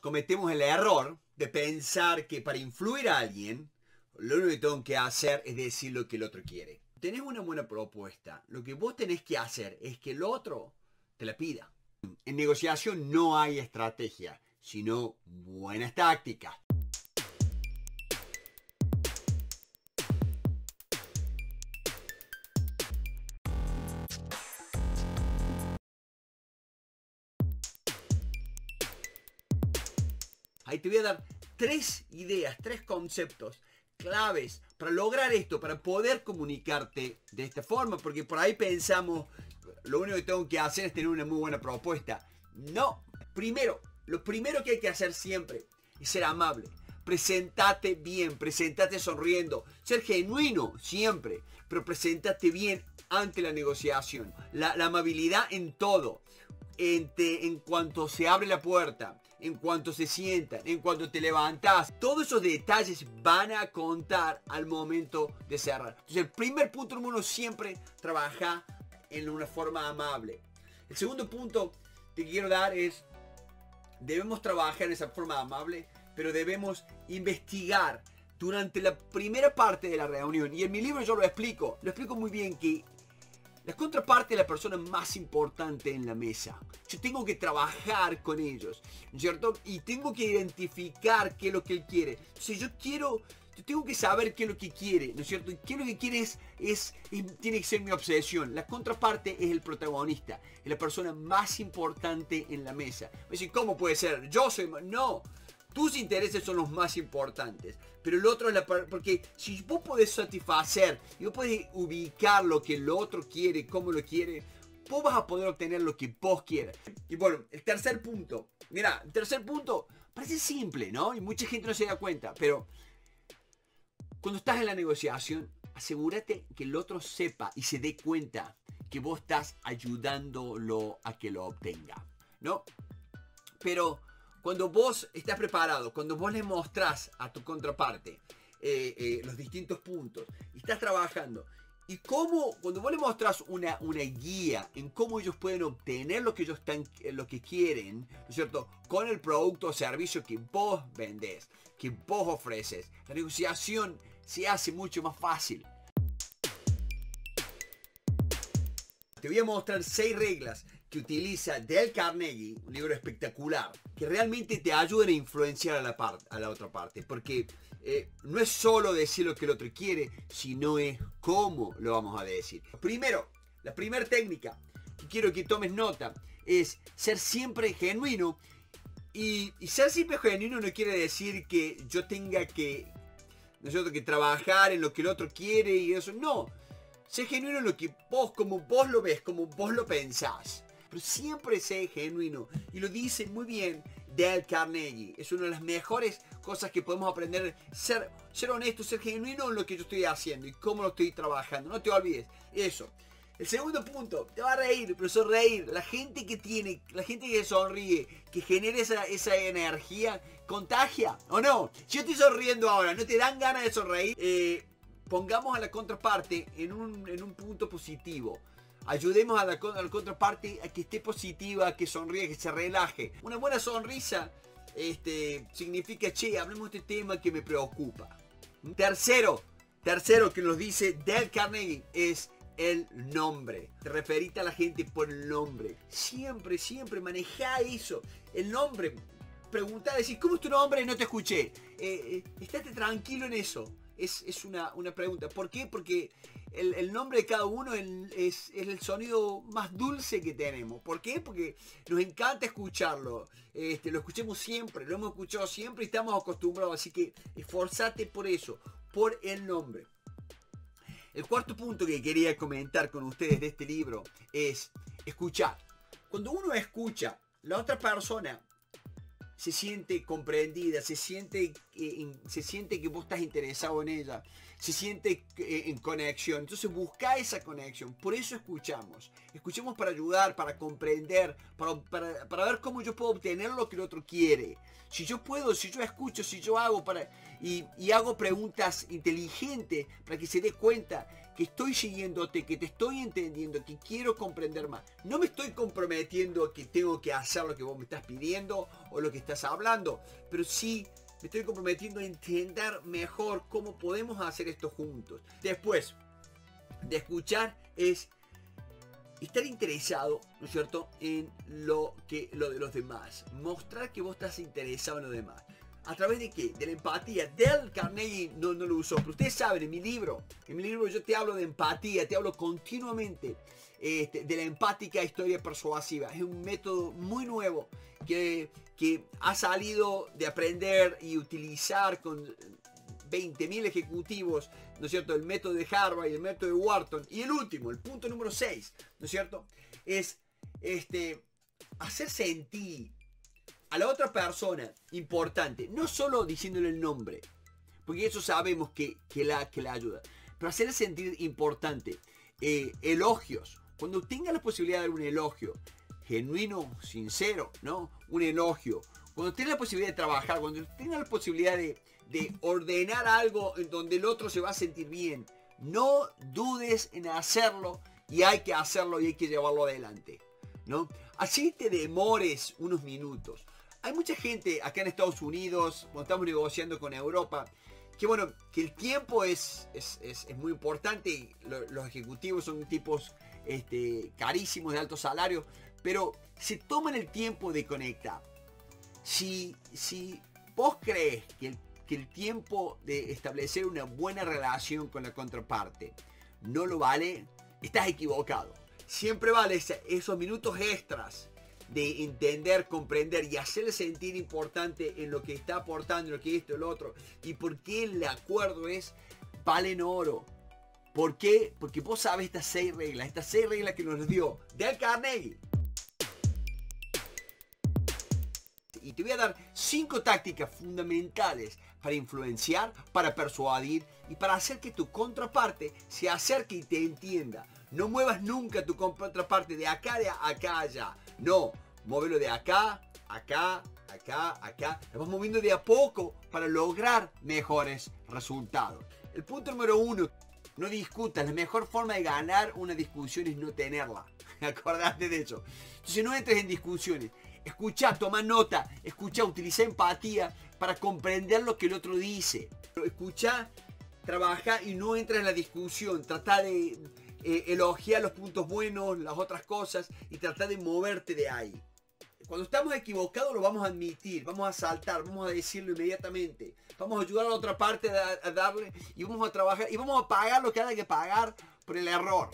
cometemos el error de pensar que para influir a alguien, lo único que tengo que hacer es decir lo que el otro quiere. Tenés una buena propuesta. Lo que vos tenés que hacer es que el otro te la pida. En negociación no hay estrategia, sino buenas tácticas. Ahí te voy a dar tres ideas, tres conceptos claves para lograr esto, para poder comunicarte de esta forma, porque por ahí pensamos, lo único que tengo que hacer es tener una muy buena propuesta. No, primero, lo primero que hay que hacer siempre es ser amable. Presentate bien, presentate sonriendo, ser genuino siempre, pero presentate bien ante la negociación. La, amabilidad en todo, en, en cuanto se abre la puerta, en cuanto se sientan, en cuanto te levantas. Todos esos detalles van a contar al momento de cerrar. Entonces el primer punto número uno siempre trabaja en una forma amable. El segundo punto que quiero dar es, debemos trabajar en esa forma amable, pero debemos investigar durante la primera parte de la reunión. Y en mi libro yo lo explico, lo explico muy bien que la contraparte es la persona más importante en la mesa. Yo tengo que trabajar con ellos, cierto? Y tengo que identificar qué es lo que él quiere. Si yo quiero, yo tengo que saber qué es lo que quiere, ¿no es cierto? Y qué es lo que quiere es, es, tiene que ser mi obsesión. La contraparte es el protagonista, es la persona más importante en la mesa. Me decir, ¿cómo puede ser? Yo soy... No, tus intereses son los más importantes. Pero el otro es la... Porque si vos podés satisfacer y vos podés ubicar lo que el otro quiere, cómo lo quiere, vos vas a poder obtener lo que vos quieras. Y bueno, el tercer punto. Mira, el tercer punto parece simple, ¿no? Y mucha gente no se da cuenta. Pero cuando estás en la negociación, asegúrate que el otro sepa y se dé cuenta que vos estás ayudándolo a que lo obtenga. ¿No? Pero cuando vos estás preparado, cuando vos le mostrás a tu contraparte eh, eh, los distintos puntos estás trabajando, y cómo, cuando vos le mostrás una, una guía en cómo ellos pueden obtener lo que ellos están, eh, lo que quieren, ¿no es cierto? Con el producto o servicio que vos vendés, que vos ofreces, la negociación se hace mucho más fácil. Te voy a mostrar seis reglas que utiliza Del Carnegie, un libro espectacular, que realmente te ayudan a influenciar a la, a la otra parte. Porque eh, no es solo decir lo que el otro quiere, sino es cómo lo vamos a decir. Primero, la primera técnica que quiero que tomes nota es ser siempre genuino. Y, ser siempre genuino no quiere decir que yo tenga que, nosotros que trabajar en lo que el otro quiere y eso. No. Sé genuino en lo que vos, como vos lo ves, como vos lo pensás pero siempre sé genuino. Y lo dice muy bien Dale Carnegie. Es una de las mejores cosas que podemos aprender. Ser, ser honesto, ser genuino en lo que yo estoy haciendo y cómo lo estoy trabajando. No te olvides. Eso. El segundo punto, te va a reír, pero sonreír. La gente que tiene, la gente que sonríe, que genera esa, esa energía, contagia, ¿o no? Si yo estoy sonriendo ahora, ¿no te dan ganas de sonreír? Eh, pongamos a la contraparte en un, en un punto positivo. Ayudemos a la, contraparte a que esté positiva, que sonríe, que se relaje. Una buena sonrisa este, significa, che, hablemos de este tema que me preocupa. Tercero, tercero que nos dice Del Carnegie es el nombre. Te a la gente por el nombre. Siempre, siempre maneja eso. El nombre. Preguntar, decir, ¿cómo es tu nombre? No te escuché. Eh, eh, estate tranquilo en eso es, una, pregunta. ¿Por qué? Porque el, nombre de cada uno es, el sonido más dulce que tenemos. ¿Por qué? Porque nos encanta escucharlo. Este, lo escuchemos siempre, lo hemos escuchado siempre y estamos acostumbrados. Así que esforzate por eso, por el nombre. El cuarto punto que quería comentar con ustedes de este libro es escuchar. Cuando uno escucha, la otra persona se siente comprendida, se siente, eh, se siente que vos estás interesado en ella, se siente eh, en conexión. Entonces busca esa conexión. Por eso escuchamos. Escuchemos para ayudar, para comprender, para, ver cómo yo puedo obtener lo que el otro quiere. Si yo puedo, si yo escucho, si yo hago para, y, y hago preguntas inteligentes para que se dé cuenta que estoy siguiéndote, que te estoy entendiendo, que quiero comprender más. No me estoy comprometiendo que tengo que hacer lo que vos me estás pidiendo o lo que estás hablando, pero sí me estoy comprometiendo a entender mejor cómo podemos hacer esto juntos. Después de escuchar es estar interesado, ¿no es cierto?, en lo que lo de los demás. Mostrar que vos estás interesado en los demás. ¿A través de qué? De la empatía. Del Carnegie no, no lo usó, pero ustedes saben, en mi libro, en mi libro yo te hablo de empatía, te hablo continuamente este, de la empática historia persuasiva. Es un método muy nuevo que, que ha salido de aprender y utilizar con 20.000 ejecutivos, ¿no es cierto? El método de Harvard y el método de Wharton. Y el último, el punto número 6, ¿no es cierto? Es este, hacer sentir a la otra persona importante, no solo diciéndole el nombre, porque eso sabemos que, que, la, que la ayuda, pero hacerle sentir importante, eh, elogios, cuando tenga la posibilidad de dar un elogio, genuino, sincero, ¿no? Un elogio. Cuando tenga la posibilidad de trabajar, cuando tenga la posibilidad de, de ordenar algo en donde el otro se va a sentir bien, no dudes en hacerlo y hay que hacerlo y hay que llevarlo adelante. ¿no? Así te demores unos minutos. Hay mucha gente acá en Estados Unidos, cuando estamos negociando con Europa, que bueno, que el tiempo es, es, muy importante. los ejecutivos son tipos este, carísimos de alto salario, pero se toman el tiempo de conectar. Si, si vos crees que el, que el tiempo de establecer una buena relación con la contraparte no lo vale, estás equivocado. Siempre vale esos minutos extras de entender, comprender y hacerle sentir importante en lo que está aportando, lo que esto, el otro, y por qué el acuerdo es valen oro. ¿Por qué? Porque vos sabes estas seis reglas, estas seis reglas que nos dio Del Carnegie. Y te voy a dar cinco tácticas fundamentales para influenciar, para persuadir y para hacer que tu contraparte se acerque y te entienda. No muevas nunca tu contraparte de acá, de acá, allá. No, muévelo de acá, acá, acá, acá. Lo vas moviendo de a poco para lograr mejores resultados. El punto número uno, no discutas. La mejor forma de ganar una discusión es no tenerla. Acordate de eso. Entonces no entres en discusiones. Escucha, toma nota. Escucha, utiliza empatía para comprender lo que el otro dice. Escucha, trabaja y no entra en la discusión. Trata de eh, elogiar los puntos buenos, las otras cosas y tratar de moverte de ahí. Cuando estamos equivocados lo vamos a admitir, vamos a saltar, vamos a decirlo inmediatamente. Vamos a ayudar a la otra parte a, darle y vamos a trabajar y vamos a pagar lo que haya que pagar por el error.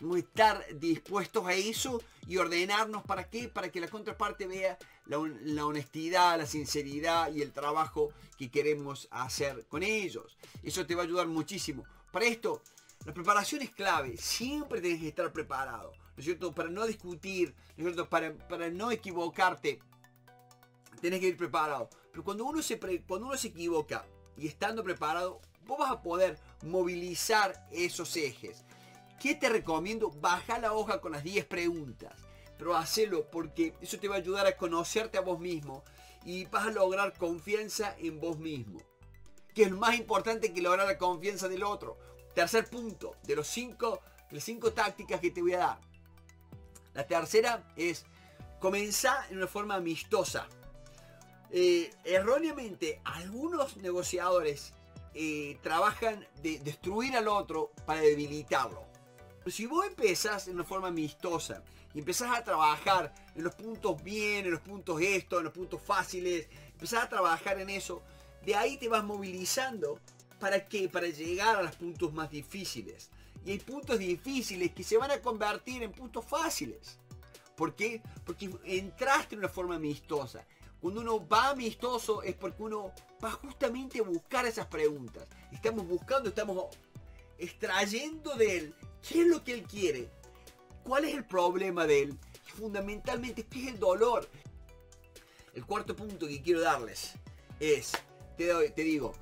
Vamos a estar dispuestos a eso y ordenarnos para qué, para que la contraparte vea la, la, honestidad, la sinceridad y el trabajo que queremos hacer con ellos. Eso te va a ayudar muchísimo. Para esto, la preparación es clave. Siempre tienes que estar preparado. ¿No es cierto? Para no discutir, ¿no es cierto? Para, para no equivocarte. Tienes que ir preparado. Pero cuando uno, se cuando uno se equivoca y estando preparado, vos vas a poder movilizar esos ejes. ¿Qué te recomiendo? Baja la hoja con las 10 preguntas. Pero hacelo porque eso te va a ayudar a conocerte a vos mismo y vas a lograr confianza en vos mismo. Que es más importante que lograr la confianza del otro. Tercer punto, de los cinco, las cinco tácticas que te voy a dar. La tercera es comenzar en una forma amistosa. Eh, erróneamente, algunos negociadores eh, trabajan de destruir al otro para debilitarlo. si vos empezás en una forma amistosa y empezás a trabajar en los puntos bien, en los puntos esto, en los puntos fáciles, empezás a trabajar en eso, de ahí te vas movilizando ¿Para qué? Para llegar a los puntos más difíciles. Y hay puntos difíciles que se van a convertir en puntos fáciles. ¿Por qué? Porque entraste en una forma amistosa. Cuando uno va amistoso es porque uno va justamente a buscar esas preguntas. Estamos buscando, estamos extrayendo de él qué es lo que él quiere, cuál es el problema de él y fundamentalmente qué es el dolor. El cuarto punto que quiero darles es, te, doy, te digo,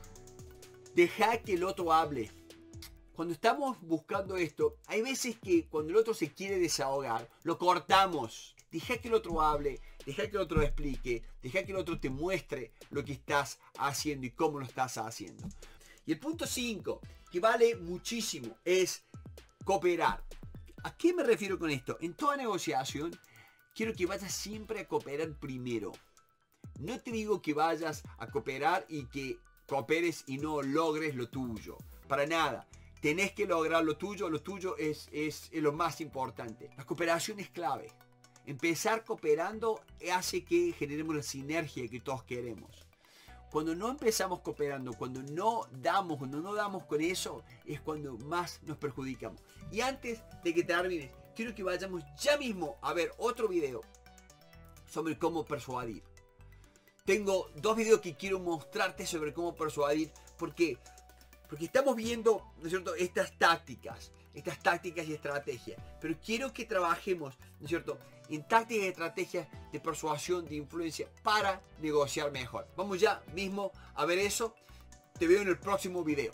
Deja que el otro hable. Cuando estamos buscando esto, hay veces que cuando el otro se quiere desahogar, lo cortamos. Deja que el otro hable, deja que el otro explique, deja que el otro te muestre lo que estás haciendo y cómo lo estás haciendo. Y el punto 5, que vale muchísimo, es cooperar. ¿A qué me refiero con esto? En toda negociación, quiero que vayas siempre a cooperar primero. No te digo que vayas a cooperar y que cooperes y no logres lo tuyo. Para nada. Tenés que lograr lo tuyo, lo tuyo es, es, lo más importante. La cooperación es clave. Empezar cooperando hace que generemos la sinergia que todos queremos. Cuando no empezamos cooperando, cuando no damos, cuando no damos con eso, es cuando más nos perjudicamos. Y antes de que termines, quiero que vayamos ya mismo a ver otro video sobre cómo persuadir. Tengo dos videos que quiero mostrarte sobre cómo persuadir. porque Porque estamos viendo, ¿no es cierto?, estas tácticas, estas tácticas y estrategias. Pero quiero que trabajemos, ¿no es cierto?, en tácticas y estrategias de persuasión, de influencia para negociar mejor. Vamos ya mismo a ver eso. Te veo en el próximo video.